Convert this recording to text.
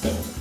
对